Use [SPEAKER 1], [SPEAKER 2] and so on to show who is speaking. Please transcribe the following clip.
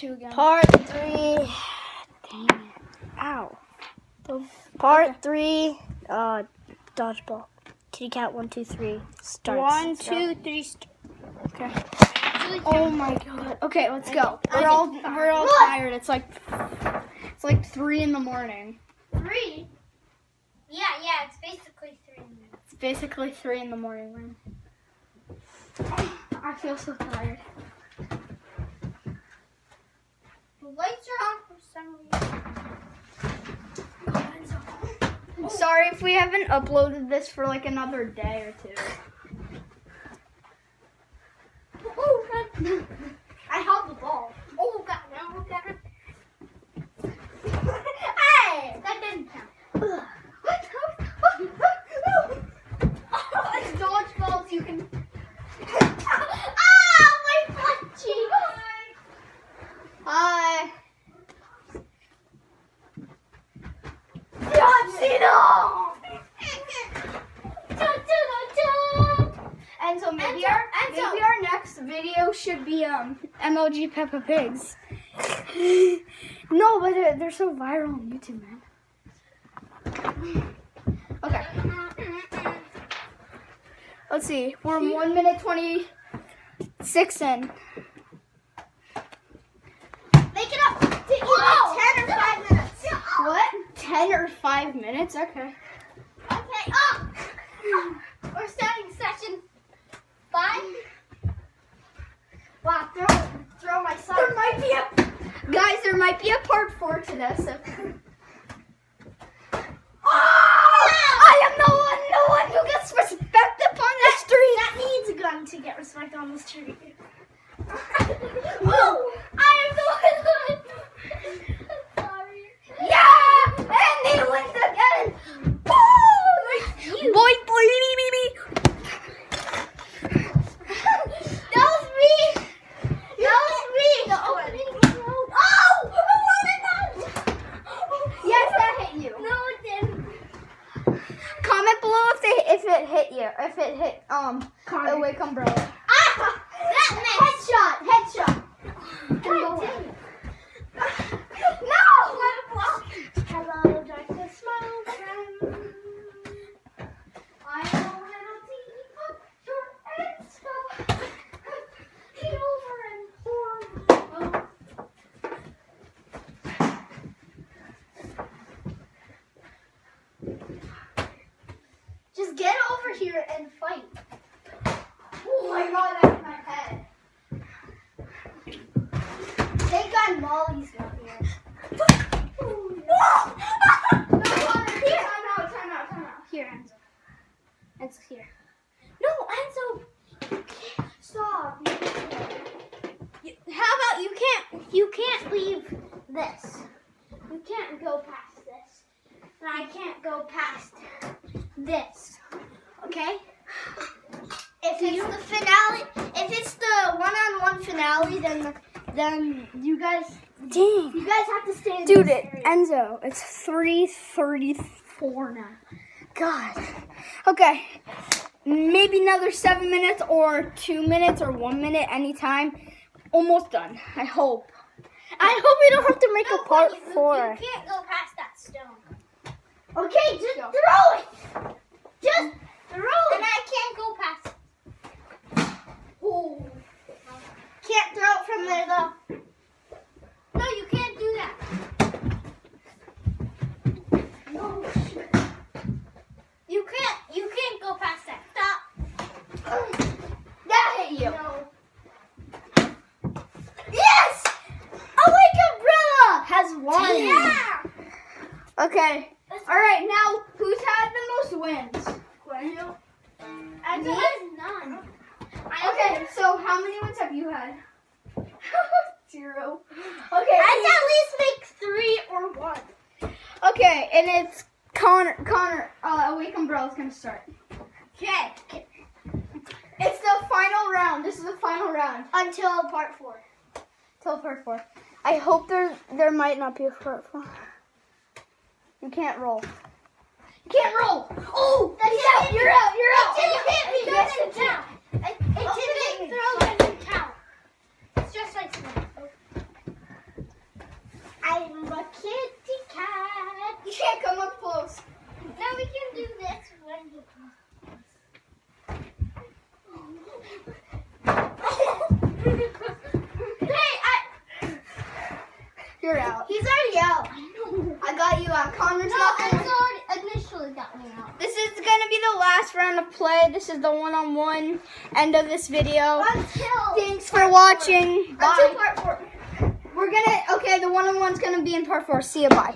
[SPEAKER 1] two again.
[SPEAKER 2] Part three. Dang it. Ow. Part three. Uh, dodgeball. Kitty cat one two three. Starts.
[SPEAKER 1] One,
[SPEAKER 2] Start.
[SPEAKER 1] two, three. St-
[SPEAKER 2] Okay.
[SPEAKER 1] oh my god. Okay, let's go. We're all
[SPEAKER 3] tired.
[SPEAKER 1] we're all tired. It's like it's like three in the morning.
[SPEAKER 3] Three? Yeah, yeah, it's basically three minutes.
[SPEAKER 1] It's basically three in the morning. Man. I feel so tired.
[SPEAKER 3] The lights are on for some reason.
[SPEAKER 1] Sorry if we haven't uploaded this for like another day or two.
[SPEAKER 3] Oh, God. I held the ball. Oh, God, no, God. hey, that didn't count. What? oh, it's dodgeballs. You can. ah, my butt cheek.
[SPEAKER 1] Hi.
[SPEAKER 3] John Cena. Dun, dun, dun, dun.
[SPEAKER 1] And so maybe
[SPEAKER 3] Enzo,
[SPEAKER 1] our
[SPEAKER 3] Enzo.
[SPEAKER 1] maybe our next video should be um MLG Peppa Pigs. no, but they're, they're so viral on YouTube, man. Okay, let's see. We're one minute twenty six in.
[SPEAKER 3] Make it up to either 10 or 5 minutes.
[SPEAKER 1] What? Ten or five minutes? Okay.
[SPEAKER 3] Okay, up. We're starting session 5. Wow, throw, throw my son.
[SPEAKER 1] There might be a guys. There might be a part four to this. So. I am the one, the one who gets respect upon the street.
[SPEAKER 3] That needs a gun to get respect on the street. oh, I am the one. Sorry.
[SPEAKER 1] Yeah, and he wins again. Boy, boy, boy, me, me, me.
[SPEAKER 3] That was me. That was me. The opening. Oh, what did that?
[SPEAKER 1] Yes, that hit you.
[SPEAKER 3] No, it didn't.
[SPEAKER 1] Comment below if they if it hit you, if it hit um a wake umbrella.
[SPEAKER 3] Ah, that missed. Headshot. Headshot. God dang it. No! Let it block. Hello, darkness, smile friend. I am a little teapot, short and small. Get over and form. Just get over here and fight. My god, that hit my head. Thank God Molly's not here.
[SPEAKER 1] Here, time out, time out, time out. Here, Enzo. Enzo, here.
[SPEAKER 3] No, Enzo, stop.
[SPEAKER 1] How about you can't?
[SPEAKER 3] You can't leave this. You can't go past this. And I can't go past this. Okay? If it's the finale, if it's the one-on-one finale, then then you guys
[SPEAKER 1] Dang.
[SPEAKER 3] you guys have to stay in
[SPEAKER 1] Dude, it. Enzo, it's 3.34 now. God. Okay. Maybe another seven minutes or two minutes or one minute anytime. Almost done. I hope. I hope we don't have to make
[SPEAKER 3] No,
[SPEAKER 1] a part
[SPEAKER 3] wait,
[SPEAKER 1] four.
[SPEAKER 3] You can't go past that stone. Okay, just
[SPEAKER 1] Go.
[SPEAKER 3] throw it. Just throw it. And I can't go past. Oh. Can't throw it from there though. No, you can't do that. No. shit. You can't. You can't go past that. Stop.
[SPEAKER 1] That hit you.
[SPEAKER 3] No. Yes. A lake umbrella
[SPEAKER 1] Has won.
[SPEAKER 3] Yeah.
[SPEAKER 1] Okay. All right. Now, who's had the most wins?
[SPEAKER 3] Has none.
[SPEAKER 1] Okay. So, how many wins have you had? Zero. Okay.
[SPEAKER 3] I'd at least make three or one.
[SPEAKER 1] Okay, and it's Connor. Connor, uh, Awake Umbrella's gonna start.
[SPEAKER 3] Okay.
[SPEAKER 1] It's the final round. This is the final round.
[SPEAKER 3] Until part four.
[SPEAKER 1] Till part four. I hope there there might not be a part four. You can't roll. You can't roll. Oh,
[SPEAKER 3] That's
[SPEAKER 1] he's out. You're out. You're out.
[SPEAKER 3] It didn't hit me.
[SPEAKER 1] Yes,
[SPEAKER 3] It
[SPEAKER 1] it
[SPEAKER 3] doesn't count. It, it
[SPEAKER 1] Oh,
[SPEAKER 3] didn't
[SPEAKER 1] it
[SPEAKER 3] throw. It didn't count. It's just like snake.
[SPEAKER 1] You're out.
[SPEAKER 3] He's already out.
[SPEAKER 1] I got you out. Connor's
[SPEAKER 3] No,
[SPEAKER 1] not
[SPEAKER 3] Enzo
[SPEAKER 1] going.
[SPEAKER 3] already initially got me out.
[SPEAKER 1] This is gonna be the last round of play. This is the one-on-one end of this video.
[SPEAKER 3] Until
[SPEAKER 1] Thanks for watching.
[SPEAKER 3] Until
[SPEAKER 1] Bye.
[SPEAKER 3] part four.
[SPEAKER 1] We're gonna okay. The one-on-one's gonna be in part four. See you. Bye.